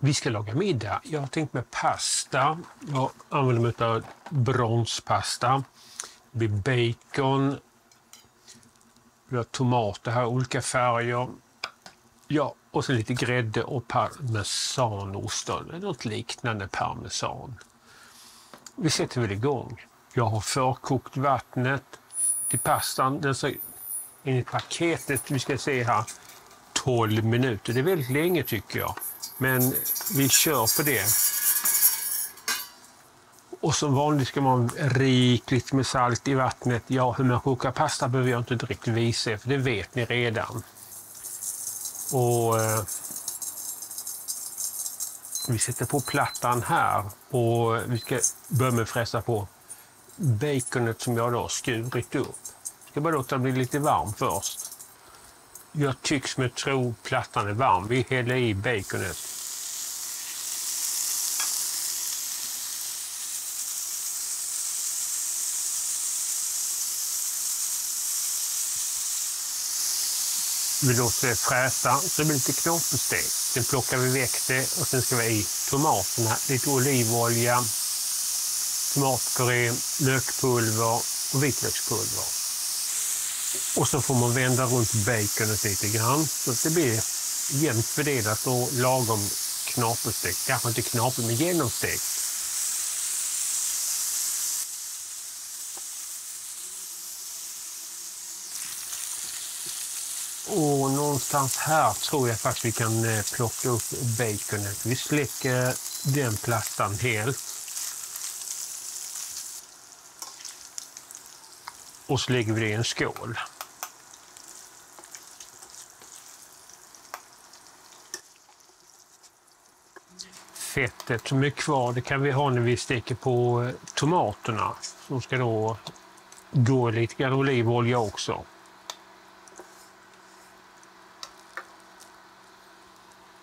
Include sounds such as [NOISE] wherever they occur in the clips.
Vi ska laga middag. Jag har tänkt med pasta. Jag använder mig av bronspasta. Det blir bacon. Vi har tomater här, olika färger. Ja, och så lite grädde och parmesanost. Något liknande parmesan. Vi sätter väl igång. Jag har förkokt vattnet till pastan. Den ser enligt paketet, vi ska se här, 12 minuter. Det är väldigt länge tycker jag. Men vi kör på det. Och som vanligt ska man ha rikligt med salt i vattnet. Ja, hur man kokar pasta behöver jag inte direkt visa för det vet ni redan. Och eh, Vi sätter på plattan här och vi ska börja med att fräsa på baconet som jag då skurit upp. Jag ska bara låta det bli lite varm först. Jag tycks med tro plattan är varm. Vi häller i baconet. Vi låter det fräsa så det blir lite knåpesteg. Sen plockar vi väck det och sen ska vi i tomaterna. Lite olivolja, tomatpuré, lökpulver och vitlökspulver. Och så får man vända runt baconet lite grann så att det blir jämnt fördelat och lagom knaperstekt. Kanske inte knaper, men genomstekt. Och någonstans här tror jag faktiskt vi kan eh, plocka upp baconet. Vi släcker den plattan helt. Och så lägger vi det i en skål. Fettet som är kvar det kan vi ha när vi steker på eh, tomaterna som ska då gå i lite grann olivolja också.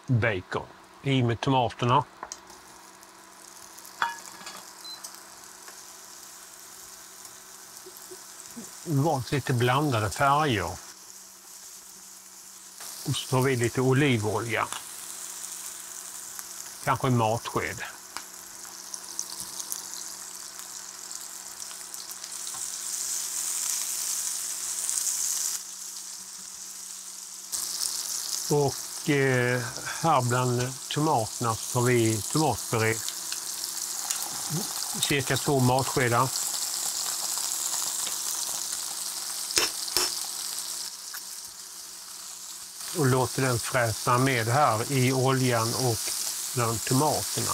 Bacon i med tomaterna. Valt lite blandade färger. Och så tar vi lite olivolja. Kanske en matsked. Och eh, här bland tomaterna så tar vi tomatpuré. Cirka två matskedar. Och låter den fräsa med här i oljan och bland tomaterna.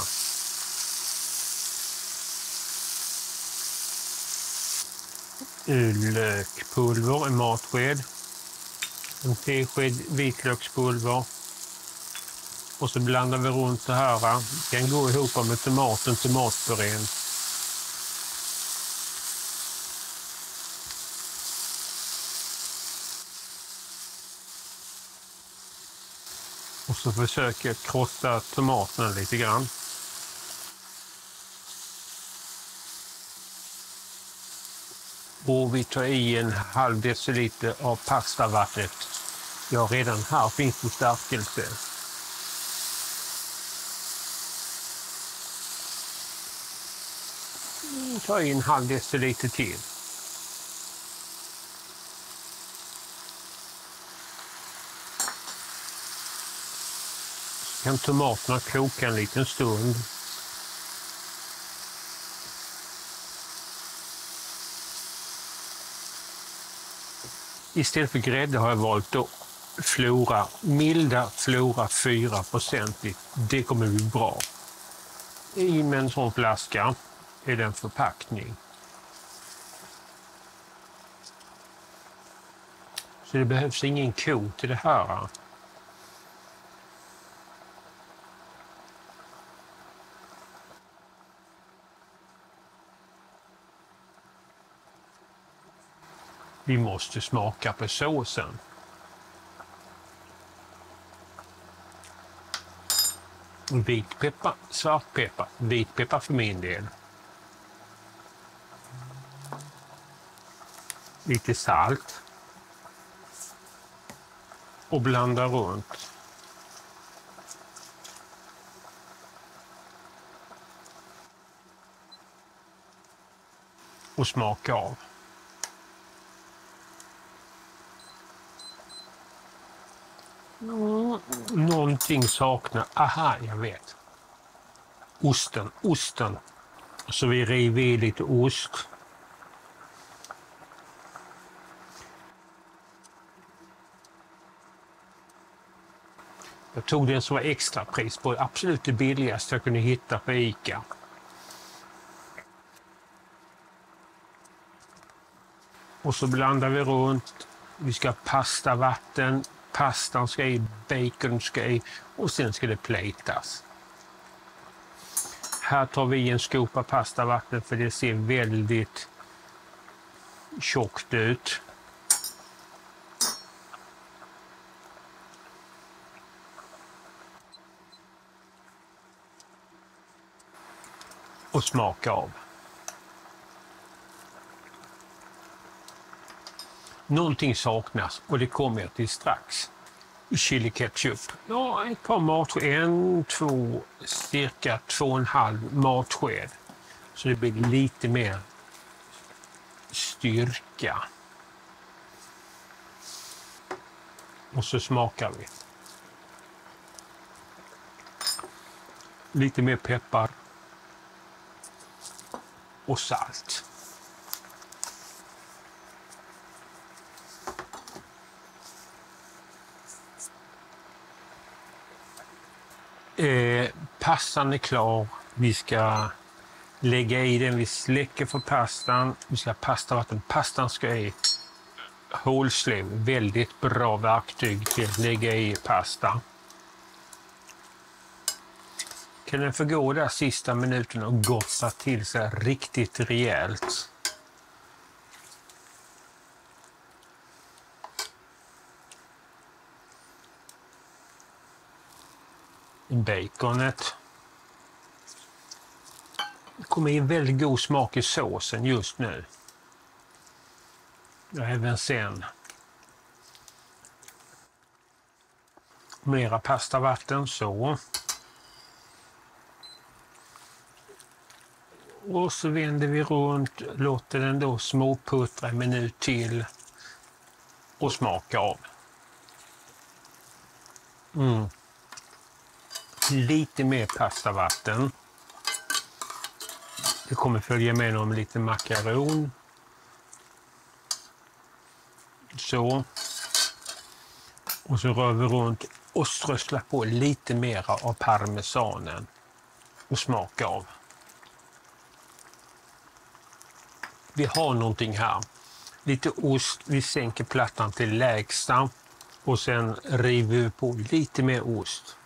Lökpulver, en matsked. En tesked vitlökspulver. Och så blandar vi runt det här. Det kan gå ihop med tomaten, tomatpurén. Och så försöker jag krossa tomaterna lite grann. Och vi tar i en halv deciliter av pastavattnet. Ja, redan här finns det stärkelse. Ta i en halv deciliter till. Kan tomaterna koka en liten stund. Istället för grädde har jag valt då Flora, milda Flora 4 procentigt. Det kommer bli bra. I med en sån flaska är det en förpackning. Så det behövs ingen ko till det här. Vi måste smaka på såsen. Vitpeppar, svartpeppar, vitpeppar för min del. Lite salt. Och blanda runt. och smaka av. Mm, någonting saknar... Aha, jag vet. Osten, osten. Så vi river i lite ost. Jag tog den som var extrapris på absolut det billigaste jag kunde hitta på Ica. Och så blandar vi runt. Vi ska ha pastavatten, pastan ska i, bacon ska i och sen ska det platas. Här tar vi en skopa pastavatten för det ser väldigt tjockt ut. Och smaka av. Någonting saknas och det kommer jag till strax. Chili ketchup. Ja, ett par matsked. En, två, cirka två och en halv matsked. Så det blir lite mer styrka. Och så smakar vi. Lite mer peppar. Och salt. Eh, pastan är klar. Vi ska lägga i den. Vi släcker för pastan. Vi ska ha pastavatten. Pastan ska i hålslev. Väldigt bra verktyg till att lägga i pasta. Kan den få gå där sista minuten och gotta till sig riktigt rejält. Baconet. Det kommer in väldigt god smak i såsen just nu. Och även sen. Mera pastavatten, så. Och så vänder vi runt, låter den då småputtra en minut till och smaka av. Mm lite mer pastavatten. Det kommer följa med någon lite makaron. Så. Och så rör vi runt och strösslar på lite mera av parmesanen och smakar av. Vi har någonting här. Lite ost, vi sänker plattan till lägsta och sen river vi på lite mer ost.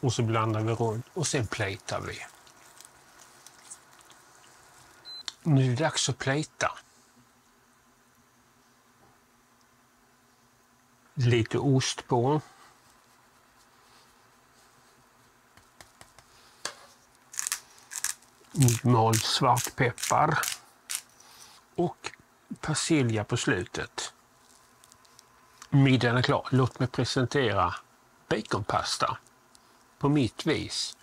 Och så blandar vi runt och sen platear vi. Nu är det dags att platea. Lite ost på. Mald svartpeppar. Och persilja på slutet. Middagen är klar. Låt mig presentera baconpasta på mitt vis.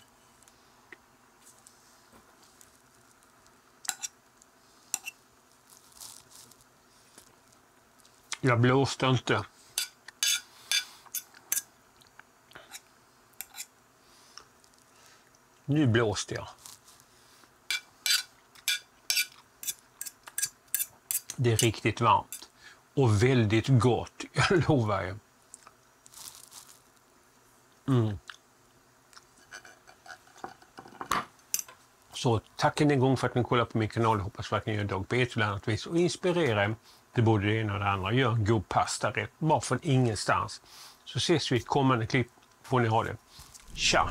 Jag blåste inte. Nu blåste jag. Det är riktigt varmt och väldigt gott, [LAUGHS] jag lovar er. Mm. Så tack än en gång för att ni kollar på min kanal. Hoppas att ni gör dag på ett eller annat vis och inspirerar er till både det ena och det andra. Gör en god pastarätt bara från ingenstans. Så ses vi i ett kommande klipp. får ni ha det. Tja!